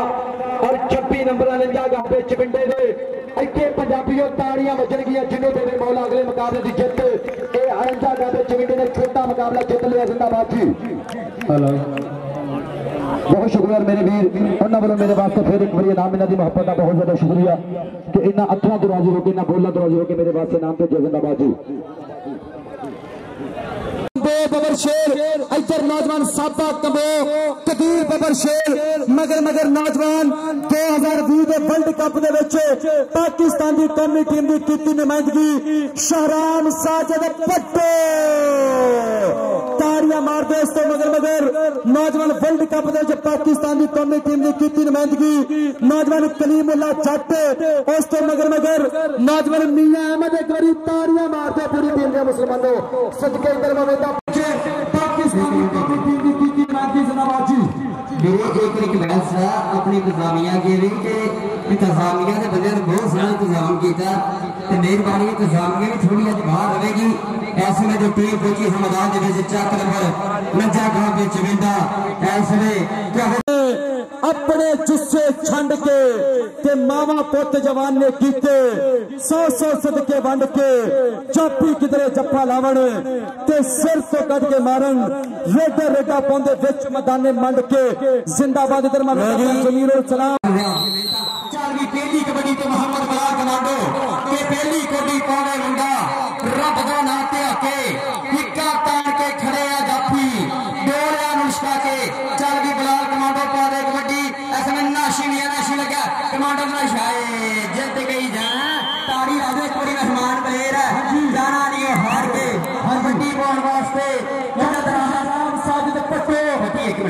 ਔਰ 26 ਨੰਬਰ ਅਲੰਜਾ ਗਾਬੇ ਚਵਿੰਡੇ ਦੇ। ਇੱਥੇ ਪੰਜਾਬੀਓ ਤਾੜੀਆਂ ਵੱਜਣਗੀਆਂ ਜਿਹਨੂੰ ਦੇਵੇ ਮੌਲਾ ਅਗਲੇ ਮੁਕਾਬਲੇ ਦੀ ਜਿੱਤ। ਇਹ ਅਲੰਜਾ ਗਾਬੇ ਚਵਿੰਡੇ ਨੇ ਛੋਟਾ ਮੁਕਾਬਲਾ ਜਿੱਤ ਲਿਆ ਜ਼ਿੰਦਾਬਾਦ ਜੀ। ਹਲੋ ਬਹੁਤ ਸ਼ੁਕਰੀਆ ਮੇਰੇ ਵੀਰ ਉਹਨਾਂ ਵੱਲੋਂ ਮੇਰੇ ਵਾਸਤੇ ਫਿਰ ਇੱਕ ਵਾਰੀ ਇਨਾਮ ਇਹਨਾਂ ਦੀ ਮੁਹੱਬਤ ਦਾ ਬਹੁਤ ਜ਼ਿਆਦਾ ਸ਼ੁਕਰੀਆ ਕਿ ਇਹਨਾਂ ਅੱਖਾਂ ਦਰਵਾਜ਼ੇ ਹੋ ਕੇ ਇਹਨਾਂ ਬੋਲਾਂ ਦਰਵਾਜ਼ੇ ਹੋ ਕੇ ਮੇਰੇ ਵਾਸਤੇ ਨਾਮ ਤੇ ਜਿੰਦਾਬਾਦ ਜੀ। کمبو ببر شیر۔ ایتر نوجوان سابا کمبو قدیر ببر شیر۔ مگر مگر نوجوان، دو ہزار بھی دے ورلڈ کپ دے وچ پاکستان دی قومی ٹیم دی کتی نمائندگی۔ شہرام ساجد پٹو۔ تاریاں مار دے مگر مگر نوجوان ورلڈ کپ دے وچ پاکستان دی قومی ٹیم دی کتی نمائندگی۔ نوجوان کلیم اللہ جٹ، اس مگر مگر نوجوان میاں احمد ایک بڑی تاریاں مار دے پوری ٹیم دے دو صدقے درمہ میں میری ایک ایک ریکویسٹ ہے اپنی تظامیہ کے لیے کہ تظامیہ نے بندے نے بہت سارا تظام کیتا تو مہربانی تظامیہ بھی تھوڑی ہے باہر رہے گی ایسے میں جو ٹیم پہنچی ہمدان دے وچ چاک نمبر نجا گاہ پر چویندا ایسے میں کیا کہ اپنے جسے چھنڈ کے تے ماما پوت جوان نے کیتے سو سو صدقے بند کے چاپی کدرے جپا لاؤنے تے سر تو کٹ کے مارن ریڈا ریڈا پوندے وچ مدانے مند کے زندہ باد درما ضمیر السلام چاروی پیلی کبڑی تو محمد بلا کمانڈو تے پیلی کبڑی پاوے منڈا رب دا نام تے آ کے ٹکا تان کے کھڑے آ جپی دوریا نشکا کے ਵੱਡੀ ਇੱਕ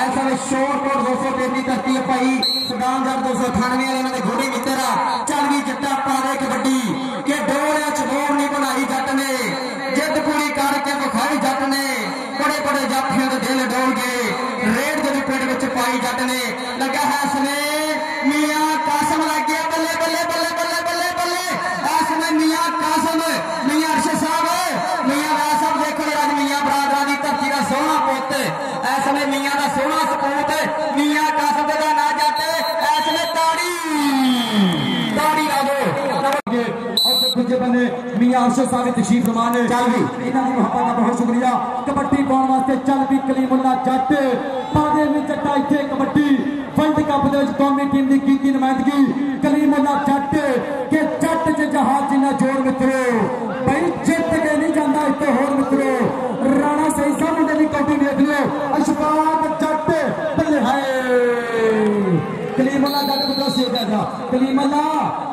ਇਸ ਸਮੇਂ ਸ਼ੋਰਕੋਟ 203 ਦੀ ਧਰਤੀ ਹੈ ਭਾਈ ਸੁਦਾਨ ਜੱਟ 298 ਵਾਲੇ ਇਹਨਾਂ ਦੇ ਘੋੜੇ ਮਿੱਤਰ ਆ ਚੱਲ ਵੀ ਜੱਟਾ ਪਾ ਦੇ آرشو صاحب تشریف رمانے چل بھی۔ انہاں دی محبت کا بہت شکریہ۔ کبٹی پاون واسطے چل بھی کلیم اللہ جٹ۔ پانے وچ جٹا ایتھے کبٹی ورلڈ کپ دے وچ قومی ٹیم دی کیتی نمائندگی۔ کلیم اللہ جٹ۔ کہ جٹ چ جہاز جنہ جوڑ مترو۔ بھائی جت کے نہیں جاندا ایتھے ہور مترو۔ رانا صحیح صاحب نے بھی کوٹی ویکھ لیو اشفاق جٹ۔ پلے ہائے۔ کلیم اللہ جٹ کو دسیا جا۔ کلیم اللہ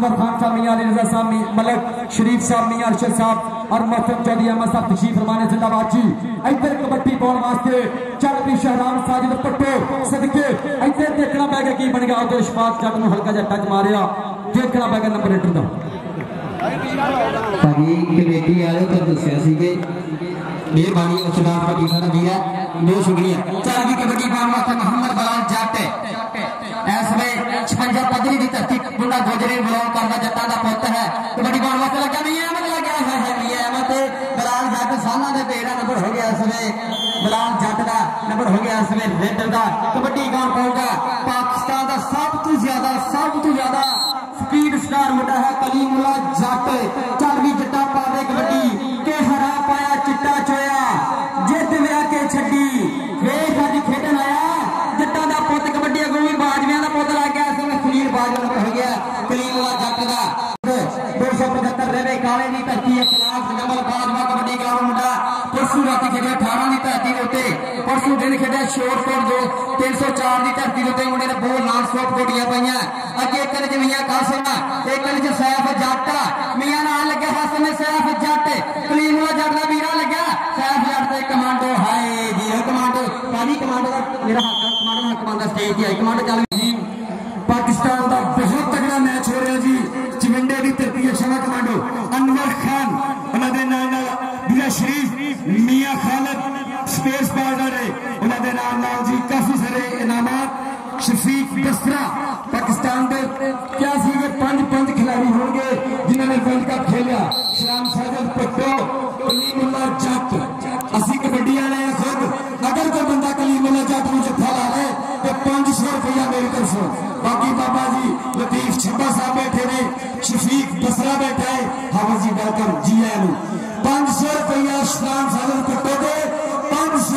احمد خان صاحب میاں علی رضا صاحب ملک شریف صاحب میاں ارشد صاحب، اور محسن چودھری احمد صاحب تشریف فرمانے زندہ باد جی ادھر کبڈی بال واسطے چربی شہرام ساجد پٹو صدقے۔ ادھر دیکھنا پائے گا کی بن گیا۔ ادھر شفاعت جگ نو ہلکا جا ٹچ ماریا۔ دیکھنا پائے گا نمبر ایٹر دا بھائی کمیٹی والے تو دسیا سی کہ مہربانی استاد پٹیلا نے دی ہے۔ بہت شکریہ۔ چربی کبڈی بال واسطے محمد بلال جٹ گوجری بلونگ کرتا جٹا کا پوت ہے کبڈی پاؤن واسطے لگا نہیں احمد لگا ہے احمد بلال جٹ سالہ کے پیڑ نمبر ہو گیا اس میں بلال جٹ کا نمبر ہو گیا اس میں ریڈر کا کبڈی کون پاؤں گا پاکستان کا سب تو زیادہ سب تو زیادہ سپیڈ سٹار مٹا ہے کلیم اللہ جٹ 204 ਦੀ ਧਰਤੀ ਦੇ ਉੱਤੇ ਮੁੰਡੇ ਨੇ ਬਹੁਤ ਨਾਨ ਸਟਾਪ ਕੋਟੀਆਂ ਪਾਈਆਂ। ਅੱਗੇ ਇੱਕ ਚ ਮੀਆਂ ਕਾਸਮ ਇੱਕ ਚ ਸੈਫ ਜੱਟ। ਮੀਆਂ ਨਾਲ ਲੱਗਿਆ ਹਸਨ ਸੈਫ ਜੱਟ। ਕਲੀਮ ਵਾਲਾ ਜੱਟ ਦਾ ਵੀਰਾ ਲੱਗਿਆ। ਸੈਫ ਜੱਟ ਤੇ ਕਮਾਂਡੋ, ਹਾਏ ਜੀ ਕਮਾਂਡੋ ਪਾਣੀ ਕਮਾਂਡੋ ਮੇਰਾ ਹੱਥ ਕਮਾਂਡੋ ਨਾਲ ਕਮਾਂਡਾ ਸਟੇਜ ਤੇ ਆਈ ਕਮਾਂਡੋ ਚੱਲ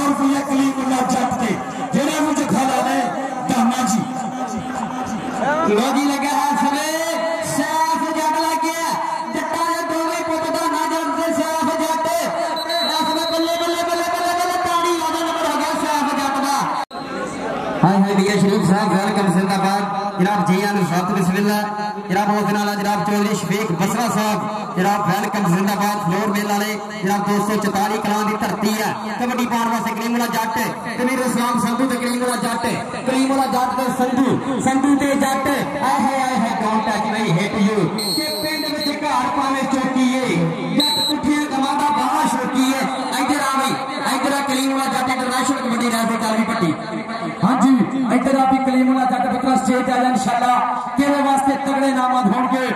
روپیہ کلیم اللہ جٹ کے جڑا مجھے کھلا ہے داما جی۔ لوگی لگا ہے سرے سیف جٹ لگیا ہے بسم اللہ۔ جناب حسین اعلی جناب چوہدری شفیق بصرہ صاحب۔ جناب ویلکم زندہ باد فلور میل والے جناب 244 کلان دی دھرتی ہے کبڈی پاؤن واسطے کریم والا جٹ کبیر اسلام سندھو تے کریم والا جٹ کریم والا جٹ تے سندھو سندھو تے جٹ آئے آئے ٹچ ہٹ یو پنڈ وچ گھر چوکی ہے جٹ ہے ادھر ادھر کریم والا جٹ انٹرنیشنل کبڈی چالوی پٹی ہاں جی ادھر آ کریم والا جٹ بکرا سٹیج آ جائے انشاءاللہ تیرے واسطے تگڑے نامات ہون گے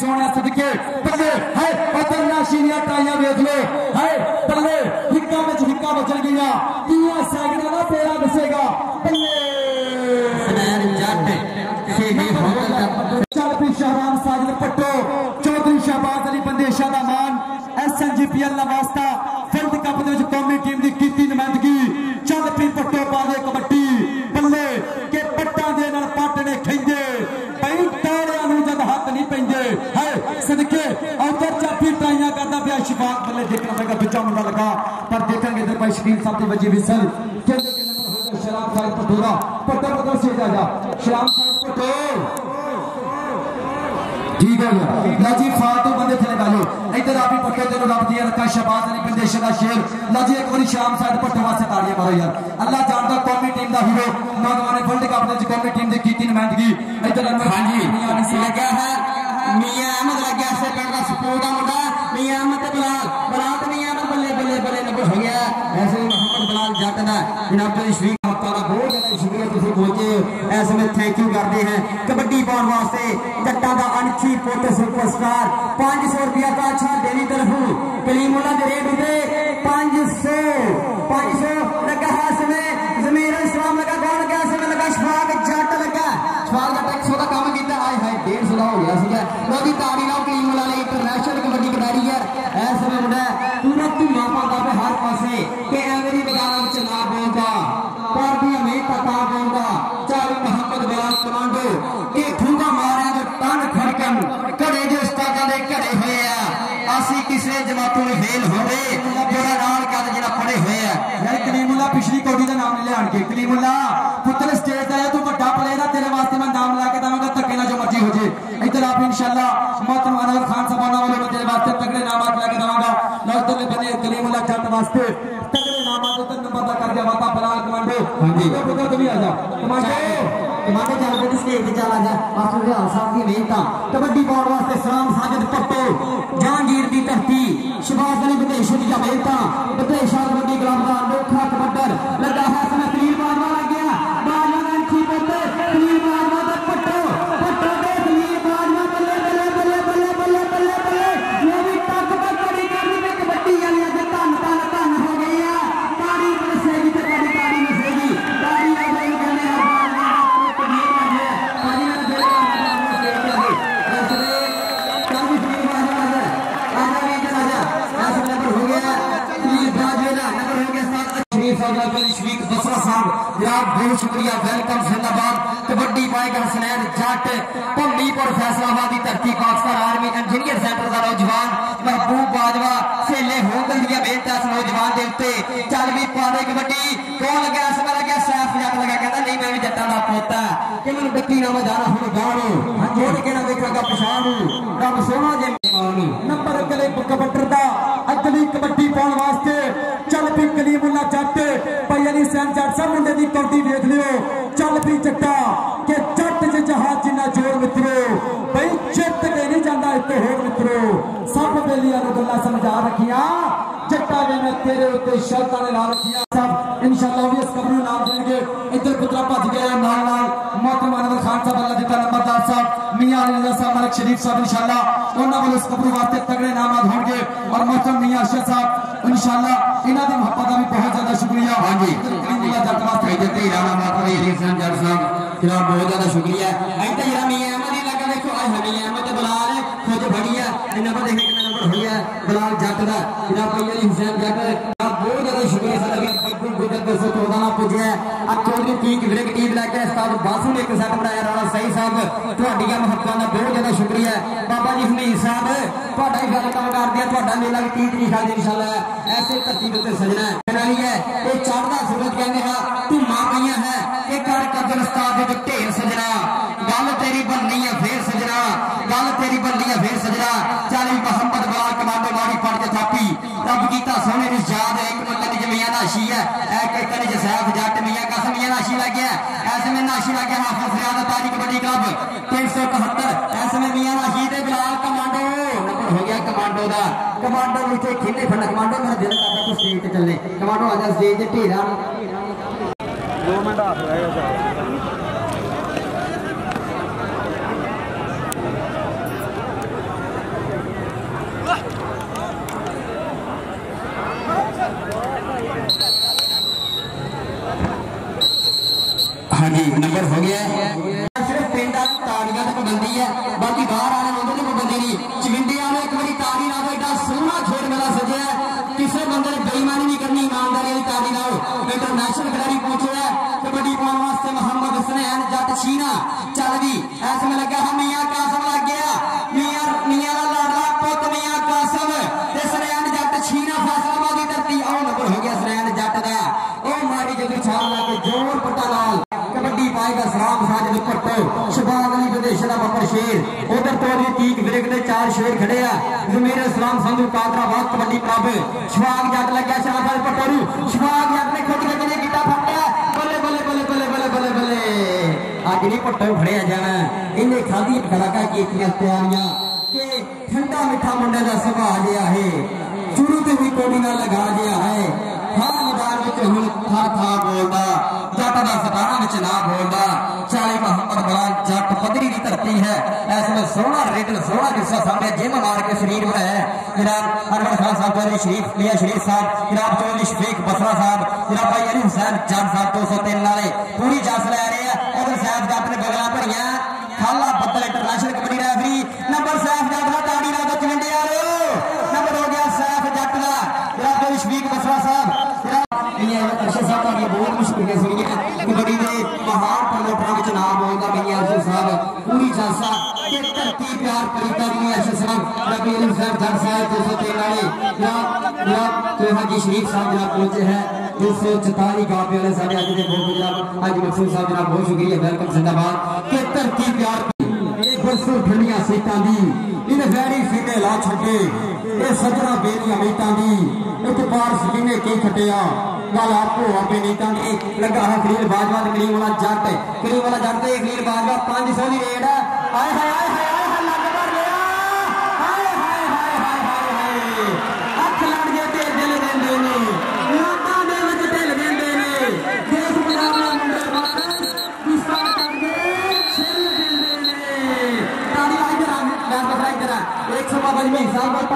سونا صدقے پلے ہائے بدر ناشیریاں تائیاں ویکھ لے ہائے پلے ہکا مچ ہکا بچل گیا۔ تیرا سیکنڈ نہ پیرا بسے گا۔ پلے۔ حنین جٹ شہی ہوتا Chaudhry Sajid پٹو۔ Shahbaz Ali Maan. S N G P L ایک ساتھی وجیب حسن کیندے کے نمبر ہوگا شرام صاحب پتھورا پتہ پتہ سے جا جا؟ شرام صاحب پتھور ٹھیک ہے لا جی فاتو بندے تھلے ڈالو۔ ادھر آپ ہی پکے دنوں رب دیا رکھا شباز علی بندے شدا شیر۔ لا جی ایک واری شرام صاحب پتھور سے تالیاں مارو یار۔ اللہ جانتا قومی ٹیم دا ہیرو۔ نوجوان کا اپنے جی قومی ٹیم دے کی دی کیتی نمائندگی ادھر ہاں جی۔ لگا ہے۔ میاں احمد لگا سے پڑھ دا سپورٹ دا میاں احمد بلال بلال میاں احمد بلے بلے نہ ہو گیا ایسے میں محمد بلال جٹ کا جناب شریف ہفتہ کا بہت زیادہ شکریہ تھی پہنچے ایسے میں تھینک یو کرتے ہیں۔ کبڈی پاؤن واسطے جٹا دا انچی پوٹے سپر سٹار پانچ سو روپیہ کا اچھا دینی طرف ہوں۔ کلیم اللہ دے ریٹ ہوتے پانچ سو۔ پانچ سو لگا ہے میں۔ زمیر اسلام لگا کون لگا اس میں لگا شفاق جاتا لگا۔ شفاق جاتا ایک سو دا کام کیتا، آئے ہے دیر سو دا ہو گیا سی ہے۔ جی تاڑی نال کلیم اللہ نے ایک کہ ایوری بدارم جو تن کھڑکن، کڑے جو اسٹاکا دے کڑے ہوئے ہیں۔ آسی کسے جماعتوں نے فیل ہوئے جوڑا نال کا جڑا پڑے ہوئے ہیں۔ یعنی کلیم اللہ پچھلی کوٹی دا نام لے آن کلیم اللہ پتر سٹیج دا ہے تو بڑا پڑے دا تیرے واسطے میں نام لا کے داں گا تکے جو مرضی ہو جائے۔ ادھر آپ انشاءاللہ محترم انور خان صاحب والوں میں تیرے واسطے تکڑے نامات لا کے داں گا لوگ بنے کلیم اللہ جٹ واسطے۔ امام جان کو اس کے اعتجال آ جائے ماسٹر ریال صاحب کی نہیں تھا کبڈی بورڈ واسطے سلام ساجد پپو جہانگیر دی دھرتی شباز علی بدیشو دی جاویتا بدیشا کبڈی گلاب دا لوکھا کہتا ہے کہ میں بکی نہ میں وجانا ہن گانو ہن جوڑ کے نہ ویکھا گا ہوں رب سونا جے مانو نمبر اکلے کبٹر دا اکلی کبٹی پان واسطے چل پی کلیم اللہ چاہتے پی علی سین جٹ سب منڈے دی کردی ویکھ لیو چل پی چکتا کہ چٹ جے جہاں جنہ جوڑ مترو بھئی چٹ کے نہیں جاندا اتے ہو مترو سب بے لیا رب اللہ سمجھا رکھیا چٹا جے میں تیرے اتے شرطانے لارکھیا سب انشاءاللہ ہوئی اس قبر نام دیں گے اتے پترہ پاتھ گیا صاحب انشاءاللہ انہوں والوں سبرو واسطے تگڑے نامہ ہون گے اور محترم میاں شاہ صاحب انشاءاللہ انہاں دی محبت دا بھی بہت زیادہ شکریہ۔ ہاں جی۔ اللہ جت واسطے دیتے ایران ماتا ہاں علی جی۔ شریف جی، صاحب جڑ جی، صاحب جناب بہت زیادہ شکریہ۔ ائی تے یرا میاں احمد دی لگا دیکھو۔ اج احمد بلال خود بھڑیا انہاں پر نمبر ہویا بلال دا جناب علی حسین ਆ ਚੌਧਰੀ ਪੀਕ ਵਿਰਕ ਟੀਮ ਲੈ ਕੇ ਉਸਤਾਦ ਬਾਸੂ ਨੇ ਇੱਕ ਸੈੱਟ ਬਣਾਇਆ ਰਾਣਾ ਸਹੀ ਸਾਹਿਬ ਤੁਹਾਡੀਆਂ ਮੁਹੱਬਤਾਂ ਦਾ ਬਹੁਤ ਜ਼ਿਆਦਾ ਸ਼ੁਕਰੀਆ ਬਾਬਾ ਜੀ ਹਮੀਰ ਸਾਹਿਬ ਤੁਹਾਡਾ ਹੀ ਗੱਲ ਕੰਮ ਕਰਦੇ ਆ ਤੁਹਾਡਾ ਮੇਲਾ ਵੀ 30 ਤਰੀਕ ਆ ਇਨਸ਼ਾਅੱਲਾ ਐਸੇ ਧਰਤੀ ਦੇ ਉੱਤੇ ਸਜਣਾ کمانڈو نیچے کھیلنے پھڑنا کمانڈو میرا دل کرتا تو سٹیج تے چلنے کمانڈو آ جا سٹیج تے ڈھیرا 2 منٹ ہاتھ رہے شیر کھڑے ہیں زمیر اسلام سندھو کادرہ بہت کبڈی کلب شواگ جٹ لگیا شہباز پٹورو شواگ جٹ نے کھٹ کے گیتا پھٹیا بلے بلے بلے بلے بلے بلے بلے آج نہیں پٹو کھڑے ہیں جانا انہیں کھادی کھڑکا کیتیاں تیاریاں کہ ٹھنڈا میٹھا منڈے دا سبا آ ہے شروع تے بھی کوڑی نہ لگا گیا ہے ہاں مدار وچ ہن تھا تھا بولدا جٹ دا ستارہ وچ نہ بولدا چاہے محمد بلان جٹ پدری دی دھرتی ہے سونا ریٹل سونا قصہ صاحب ہے جیمہ مار کے شریف ہے جناب ارمان خان صاحب چودھری شریف لیا شریف صاحب، جناب جو علی شفیق بسرا صاحب، جناب بھائی علی حسین جان صاحب، دو سو تین نالے۔ پوری جاس لے رہے ہیں۔ اگر صاحب کا اپنے بگلا پر یہاں کھالا بدل انٹرنیشنل کمیٹی نبی صاحب گھر صاحب دو سو تینالی لاکھ لاکھ تو حاجی شریف صاحب جناب پہنچے ہیں۔ دو سو چتالی گاؤں پہ والے سارے دے بہت جناب آج مقصود صاحب جناب بہت شکریہ ویلکم زندہ باد۔ کہ ترتیب پیار کی۔ بسو ڈھلیاں سیٹاں دی۔ انہیں ویری فینے لا چھٹے اے سجنا بیری امیتاں دی۔ اتبار سکینے کی کھٹیا۔ گل آپ کو آپ نیتاں دی لگا ہے خلیل باجوہ کریم والا جٹ کریم والا جٹ تے خلیل پانچ سو دی ریڑ ہے۔ آئے ہے آئے ہے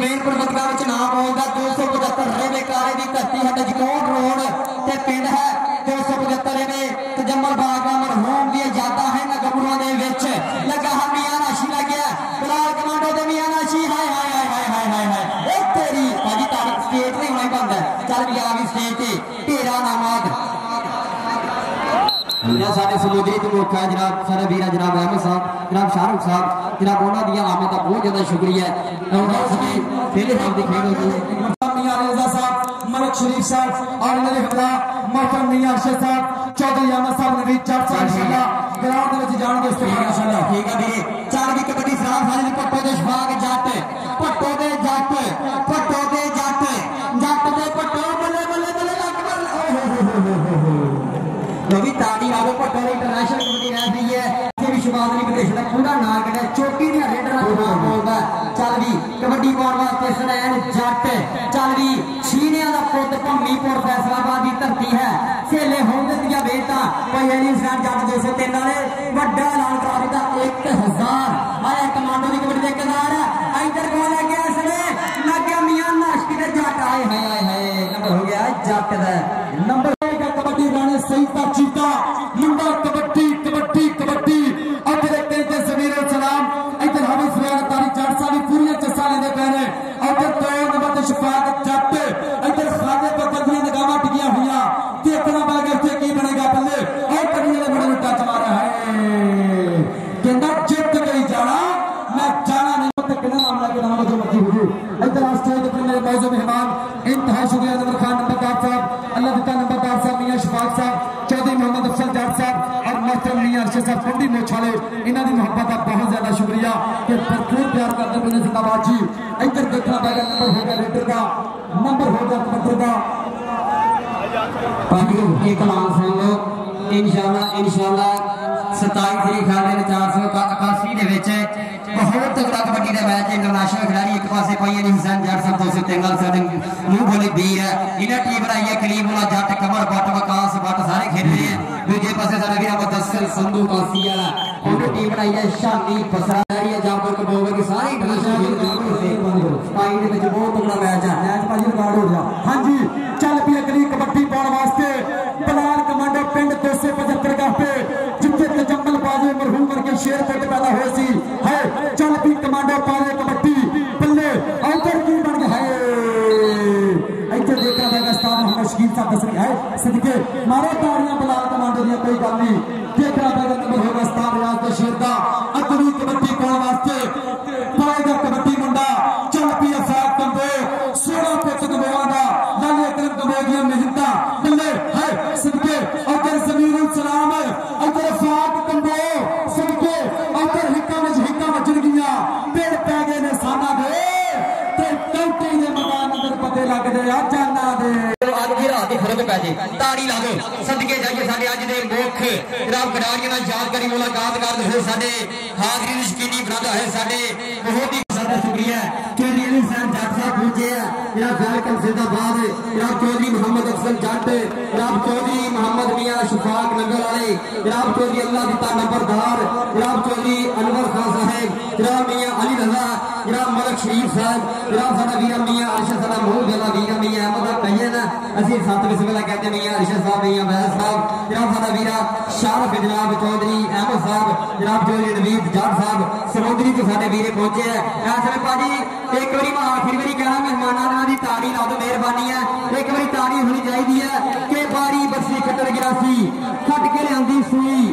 ਮੇਨ ਪ੍ਰਬੰਧਕਾਂ ਵਿੱਚ ਨਾਮ ਆਉਂਦਾ 275 ਰੇਵੇ ਕਾਰੇ ਦੀ ਧਰਤੀ ਹੱਡ ਜਕੋਟ ਰੋਡ ਤੇ ਪਿੰਡ ਹੈ 275 ਰੇਵੇ ਤਜੰਮਲ ਬਾਗ ਦਾ ਮਰਹੂਮ ਦੀ رکھا ہے جناب سر ویرا جناب احمد صاحب جناب شاہ صاحب جناب اونا دیا آمد کا بہت زیادہ شکریہ ہے اونا اس کی پہلے صاحب دکھیں گے مرکم نیا رضا صاحب مرک شریف صاحب اور میرے ہمراہ مرکم نیا ارشد صاحب چودہ یا احمد صاحب نوید چاٹ صاحب گرام گراؤنڈ میں جان کے استفادہ شکریہ ٹھیک ہے بھی چار کی کبڈی سلام سارے پٹو دے شباہ کے جاتے پٹو دے جاتے پٹو ہے چالوی شینے دا پوت پمی پور فیصلہ آباد دی ہے سیلے ہوندت دیا بیٹا کوئی علی حسین جٹ جیسے تے نالے بڑا اعلان کرا دیتا 1000 آیا کمانڈو دی کبڈی دے کنار ہے ادھر کو ہے کہ اس میں کہ میاں ناشتے دے جٹ آئے ہائے ہائے نمبر ہو گیا جٹ دا شاہ پنڈی کنڈی موچھالے انہاں دی محبت دا بہت زیادہ شکریہ۔ کہ بھرپور پیار کرتے پے نے زندہ باد جی۔ ادھر دیکھنا پے گا نمبر ہوگا لیٹر کا نمبر ہوگا کمٹر کا۔ پاکی کے کلام سنگ انشاءاللہ انشاءاللہ ستائی تری خیال نے چار سو کا اکاسی دے وچ بہت تک تگڑا کبڈی دا میچ انٹرناشنل کھلاڑی ایک پاسے پائی علی حسین جٹ صاحب دوسرے تے گل سن مو بھولی بیر ہے انہیں ٹی بنائی یہ کریم اللہ جٹ کمر بٹ سے بٹ سارے کھیل رہے ہیں دوسرے پاسے سارے سارا ویرا مدثر سندو قاسی والا انہوں ٹی بنائی یہ شامی پساری ہے جابر کبوگر کی ساری انٹرنیشنل کھیل رہی ہے پائی دے وچ بہت تگڑا میچ ہے میچ پائی ریکارڈ ہو جا ہاں جی چل پی اگلی شیر پہ پیدا ہوئے سی ہے چل بھی کمانڈا پالے کبٹی پلے آنکر کی بڑھ گئے ایتھے دیکھا دے گا گستان محمد شکیل صاحب دسری ہے صدقے مارے تاریاں بلال کمانڈا دیا کوئی گل نہیں دے گا نمبر ہوگا ستار ریاض دا شیر دا اکری کبٹی جناب کٹاریاں یادگاری ملاقات کر ہو ساڑے حاضری شکینی بنا دا ہے ساڑے بہت ہی زیادہ شکریہ ہے کہ ریل سین جٹ صاحب پہنچے ہیں جناب خیر کنسید آباد یا چودھری محمد افضل جٹ یا چودھری محمد میاں شفاق نگر آئے یا چودھری اللہ دیتا نمبر دار یا چودھری انور خان صاحب یا میاں علی رضا یا ملک شریف صاحب یا سارا ویرا میاں عرشد سارا مول جلا ویرا میاں ਅਸੀਂ ਸੱਤ ਬਿਸਮਿਲ੍ਲਾ ਕਹਿੰਦੇ ਮੀਆਂ ਅਰਸ਼ਦ ਸਾਹਿਬ ਮੀਆਂ ਬੈਸ ਸਾਹਿਬ, ਜਨਾਬ ਸਾਡਾ ਵੀਰਾ ਸ਼ਾਰਫ ਜਨਾਬ ਚੌਧਰੀ, ਅਹਿਮਦ ਸਾਹਿਬ, ਜਨਾਬ ਚੌਧਰੀ ਨਵੀਦ ਜੱਟ ਸਾਹਿਬ, ਸਮੁੰਦਰੀ ਤੋਂ ਸਾਡੇ ਵੀਰੇ ਪਹੁੰਚੇ ਆ। ਇਸ ਵੇਲੇ ਭਾਜੀ, ਇੱਕ ਵਾਰੀ ਮੈਂ ਆਖਰੀ ਵਾਰੀ ਕਹਿਣਾ, ਮਹਿਮਾਨਾਂ ਦੀ ਤਾੜੀ ਲਾ ਦਿਓ, ਮਿਹਰਬਾਨੀ ਹੈ ਇੱਕ ਵਾਰੀ ਤਾੜੀ ਹੋਣੀ ਚਾਹੀਦੀ ਹੈ ਕਿ ਬਾਰੀ ਬਰਸੀ ਖੱਟਰ ਗਿਰਾਸੀ ਖੱਟ ਕੇ ਲਿਆਂਦੀ ਸੂਈ।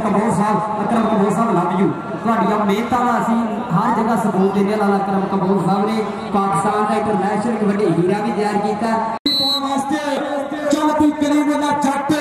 ਅਕਰਮ ਕਬੂਰ ਸਾਹਿਬ, ਅਕਰਮ ਕਬੂਰ ਸਾਹਿਬ ਲਵ ਯੂ ਤੁਹਾਡੀਆਂ ਮਿਹਨਤਾਂ ਦਾ ਅਸੀਂ ਹਰ ਜਗ੍ਹਾ ਸਬੂਤ ਦਿੰਦੇ ਲਾਲਾ ਅਕਰਮ ਕਬੂਰ ਸਾਹਿਬ ਨੇ ਪਾਕਿਸਤਾਨ ਦਾ ਇੰਟਰਨੈਸ਼ਨਲ ਕਬੱਡੀ ਹੀਰਾ ਵੀ ਤਿਆਰ ਕੀਤਾ। ਪਾਉਣ ਵਾਸਤੇ ਚੱਲ ਪਈ ਦਾ ਜੱਟ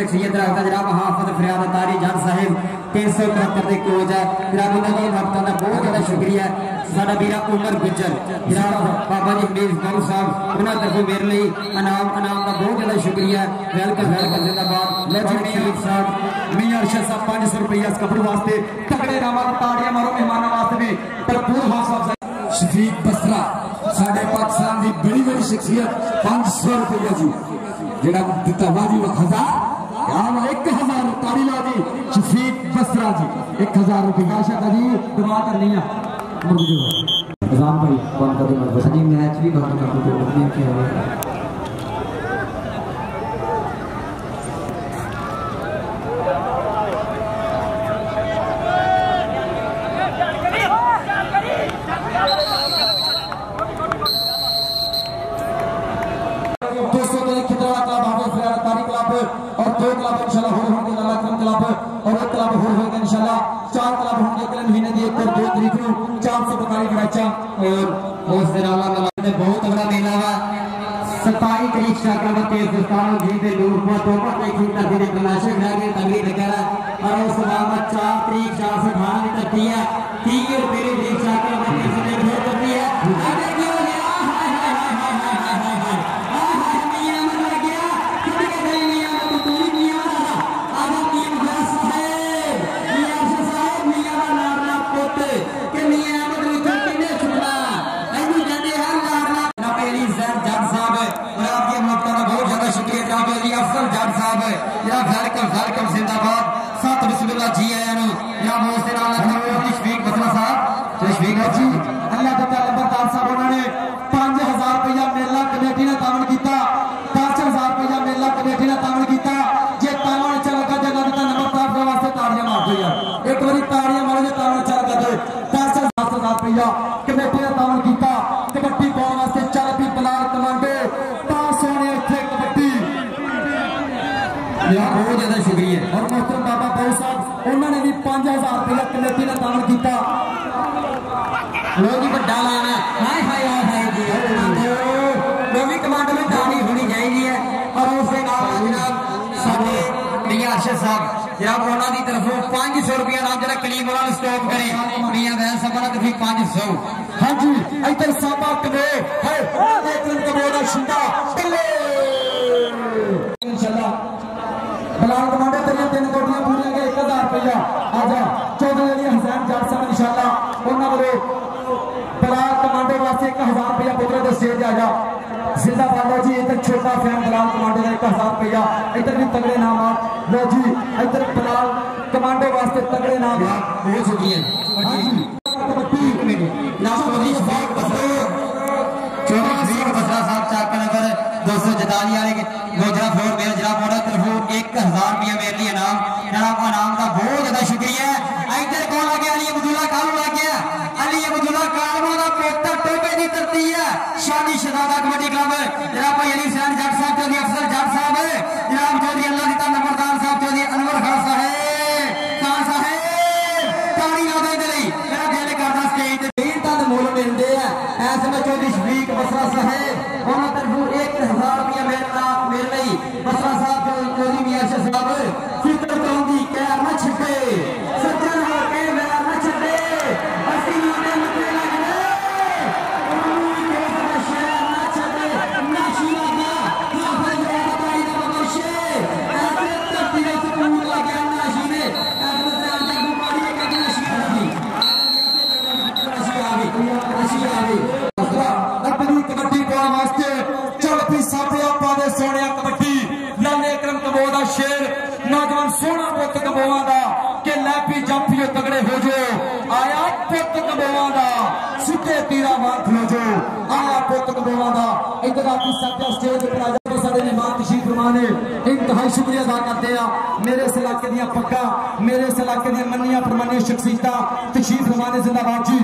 شخصیت رکھتا جناب حافظ فریاد تاری جان صاحب، تین سو ترہتر دے کوچ ہے۔ جناب انہوں نے بہت زیادہ شکریہ۔ ہے ساڑھا بیرہ عمر گجر۔ جناب بابا جی میز گرو صاحب انہوں نے تفہی میرے لئی انام انام کا بہت زیادہ شکریہ۔ ہے ویلکر ویلکر زیادہ بار لیجن شریف صاحب میار شاہ صاحب پانچ سو روپیہ اس کپڑ واسطے تکڑے راما تاڑیا مارو مہمانہ واسطے میں پرپور ہاں صاحب شفیق بسرہ ساڑھے پاکستان دی بڑی بڑی شخصیت، پانچ سو روپیہ جی جناب دیتا ہوا جی وہ ہزار۔ علاوہ ایک ہزار تاریلا جی شفیق بسرا جی۔ ایک ہزار روپے۔ راشد علی دعا کرنی ہے نظام بھائی کون کا دمر بس جی میچ بھی بھارت کا مقدم کیا ہوا شکاوت ہندوستان جیتے لوگ توبت ایک ہی تک نے کلاشے ڈھاگے تگی دکرا اور اس بابت چار تریک چار سے بھاگ تک کیا تیر پیری بہت زیادہ شکریہ اور محترم بابا بہو صاحب انہوں نے بھی پانچ ہزار روپیہ کمیٹی نے دان کیتا لو جی لانا ہائے ہائے ہائے ہائے جی لو بھی میں دانی ہونی چاہیے ہے اور اس کے ارشد صاحب جناب انہوں کی طرفوں پانچ سو روپیہ نام جڑا کلیم انہوں نے کرے میاں بہن صاحب نے تھی پانچ سو ہاں جی ادھر صاحبہ کمو ہے کرم کا شنڈا ہے آج چودھری علی حسین جج صاحب ان شاء اللہ انہوں نے پرار کمانڈو واسطے ایک ہزار روپیہ پتر کے اسٹیج آ جا زندہ باد جی ادھر چھوٹا فین گلام کمانڈو کا ایک ہزار روپیہ۔ ادھر بھی تگڑے نام آ لو جی ادھر پرار کمانڈو واسطے تگڑے نام ہو چکی ہیں چودہ ہاں جی۔ صاحب چاک نگر دو سو جتانی والے کے بہت زیادہ شکریہ۔ ہے شخصیتہ تشریف زمانے زندہ باد جی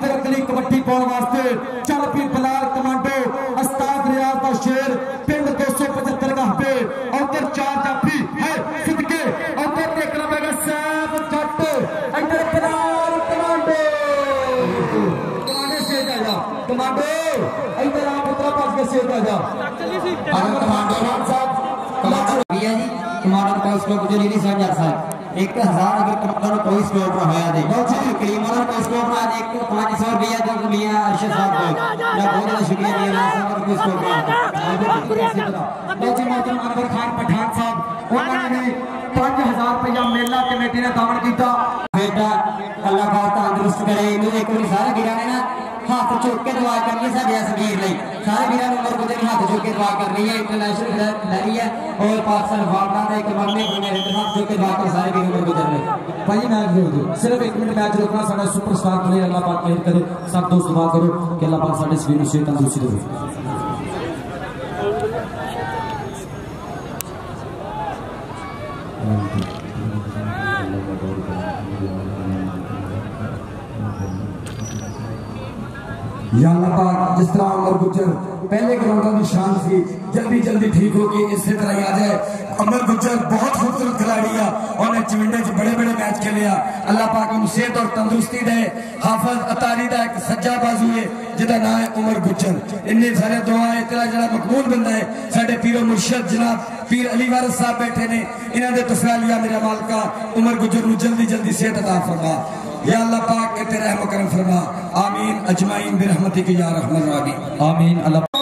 طرف اکلی کبٹی پاؤ واسطے چرپی بلال کمانڈو استاد ریاض دا شیر پنڈ دو سو پچہتر گاہ پہ ادھر چار جاپی ہے صدقے ادھر دیکھنا پڑے گا سیب جٹ طرف بلال کمانڈو کمانڈے سے جا جا کمانڈو ادھر آپ اترا پاس کے سے جا commando commando commando commando commando commando commando commando commando commando commando commando ایک ہزار اگر کپتن کو اس میں اوپر بہت شکریہ کریم اللہ کو اس میں اوپر ایک پانچ سو روپیہ دو لیا ارشد صاحب کو۔ میں بہت شکریہ دیا اللہ صاحب کو اس میں اوپر آدھے بہت شکریہ محترم انور خان پٹھان صاحب، انہوں نے پانچ ہزار روپیہ میلہ کمیٹی نے دامن کیتا۔ بیٹا، اللہ پاک تندرست کرے انہوں نے ایک سارا گرانے نا۔ ہاتھ چوک دعا کرنی سارے سبیر لئی۔ سارے میرا نمبر کو دن ہاتھ چوک دعا کرنی ہے انٹرنیشنل کھلاڑی ہے۔ اور پاکستان فارما کا ایک معاملے کو ہاتھ چوک دعا کر سارے میرے نمبر کو دن لئی۔ بھائی میچ دے دو صرف ایک منٹ میچ روکنا، سارا سپر سٹار پلیئر اللہ پاک مہر کرے۔ سب دوست دعا کرو کہ اللہ پاک Thank you. یا اللہ پاک، جس طرح عمر گجر پہلے گراؤنڈوں کی شان سی جلدی جلدی ٹھیک ہو ہوگی اسی طرح ہی آ جائے عمر گجر بہت خوبصورت کھلاڑی ہے اور نے چونڈے چ بڑے بڑے میچ کھیلے اللہ پاک ان صحت اور تندرستی دے، حافظ اتاری دا ایک سجا بازو ہے جدا نام ہے عمر گجر ان سارے دعا ہے تیرا جڑا مقبول بندہ ہے، سارے پیر و مرشد جناب پیر علی وارث صاحب بیٹھے نے، انہاں دے تفالیہ میرا مالکا عمر گجر نو جلدی جلدی صحت عطا فرما۔ یا اللہ پاک کے تیرے رحم کرم فرما، آمین، اجمعین برحمتی کے یا رحمت رابی آمین، اللہ